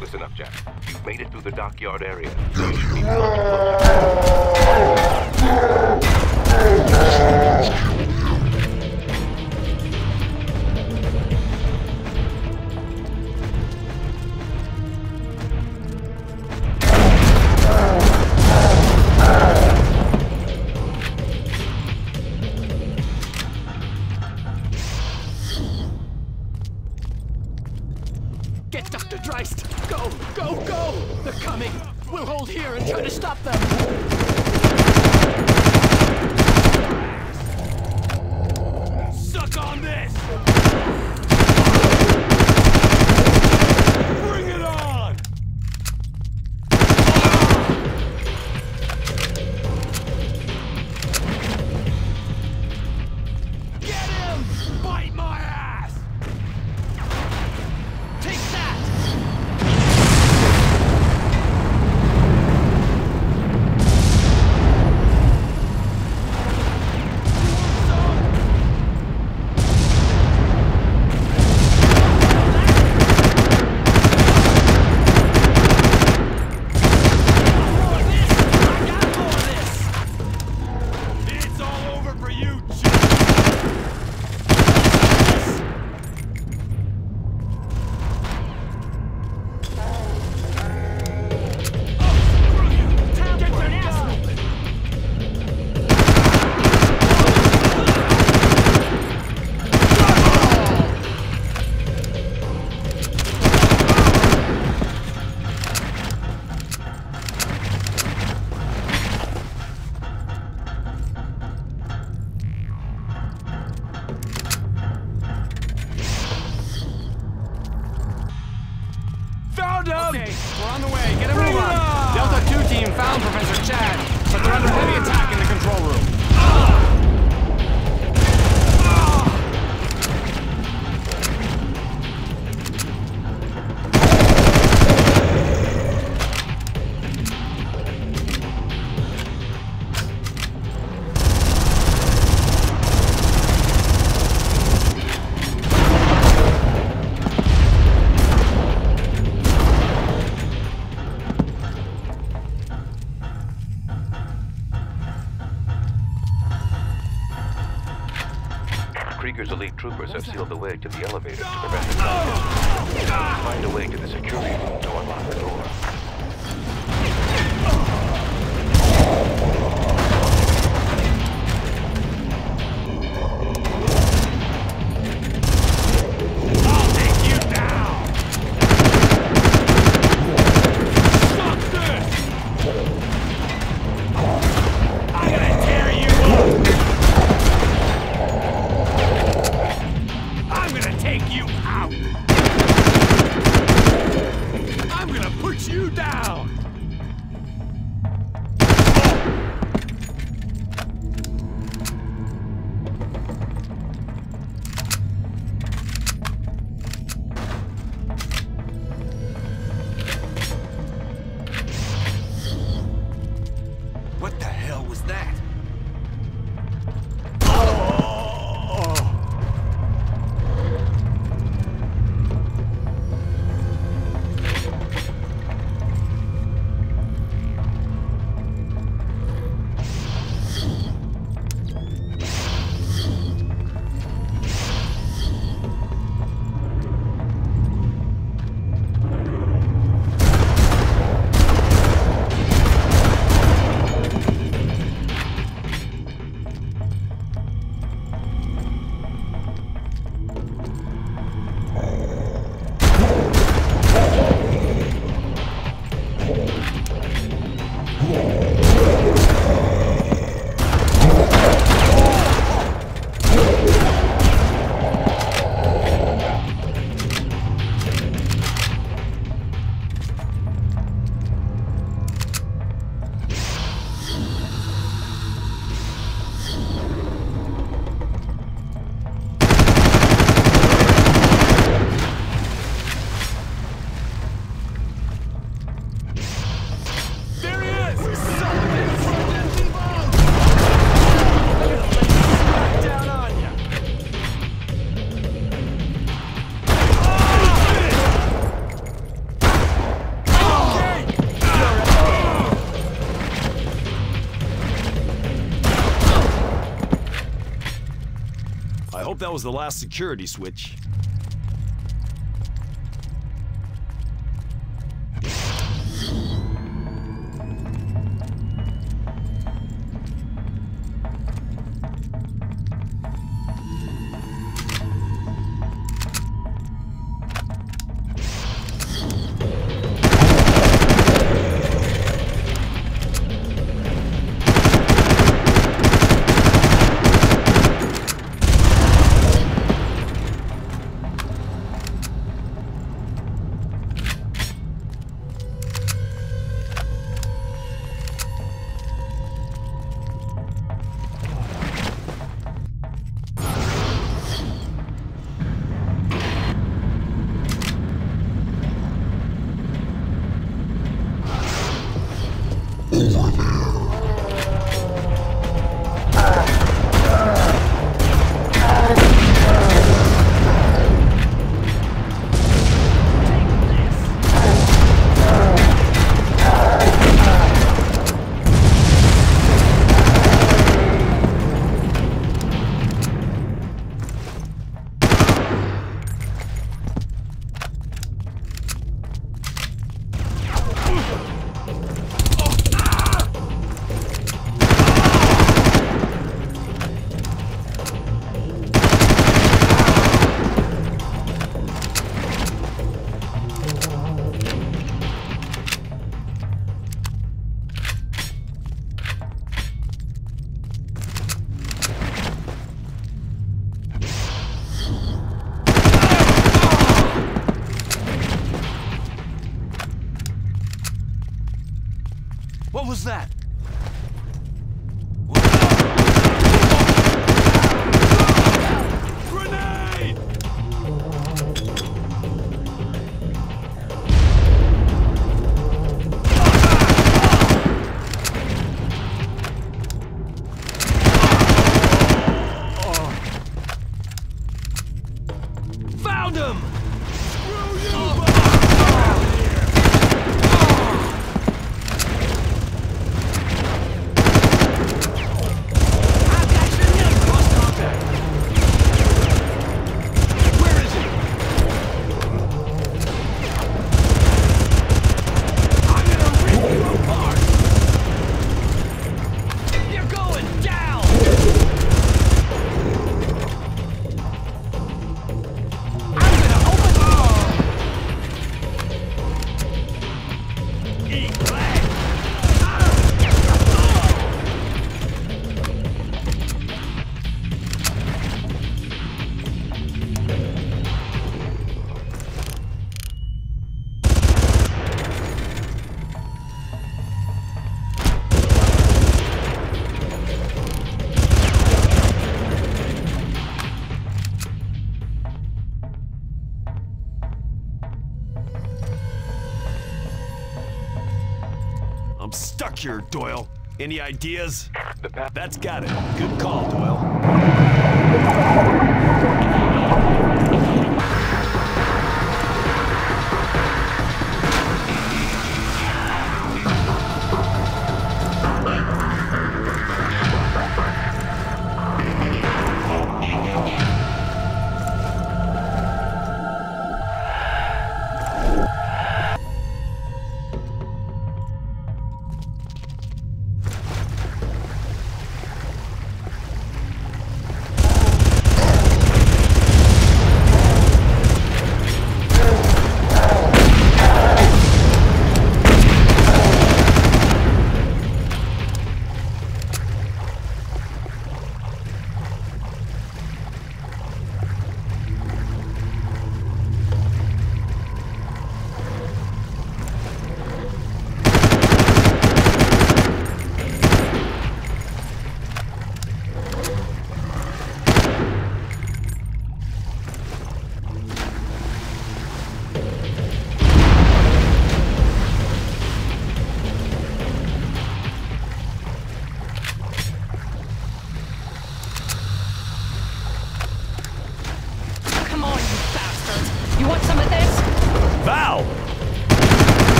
Listen up, Jack. You've made it through the dockyard area. You should be found Professor Chad, but they're under heavy attack in the control room. Have the way to the elevator to prevent the. Find a way to the security room that was the last security switch. Found him! I'm stuck here, Doyle. Any ideas? That's got it. Good call, Doyle.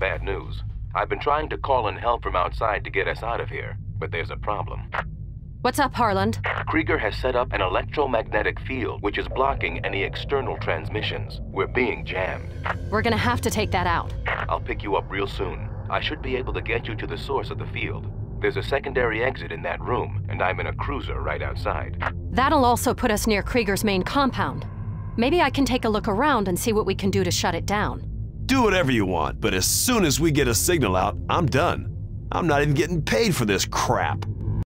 Bad news. I've been trying to call in help from outside to get us out of here, but there's a problem. What's up, Harland? Krieger has set up an electromagnetic field which is blocking any external transmissions. We're being jammed. We're gonna have to take that out. I'll pick you up real soon. I should be able to get you to the source of the field. There's a secondary exit in that room, and I'm in a cruiser right outside. That'll also put us near Krieger's main compound. Maybe I can take a look around and see what we can do to shut it down. Do whatever you want, but as soon as we get a signal out, I'm done. I'm not even getting paid for this crap.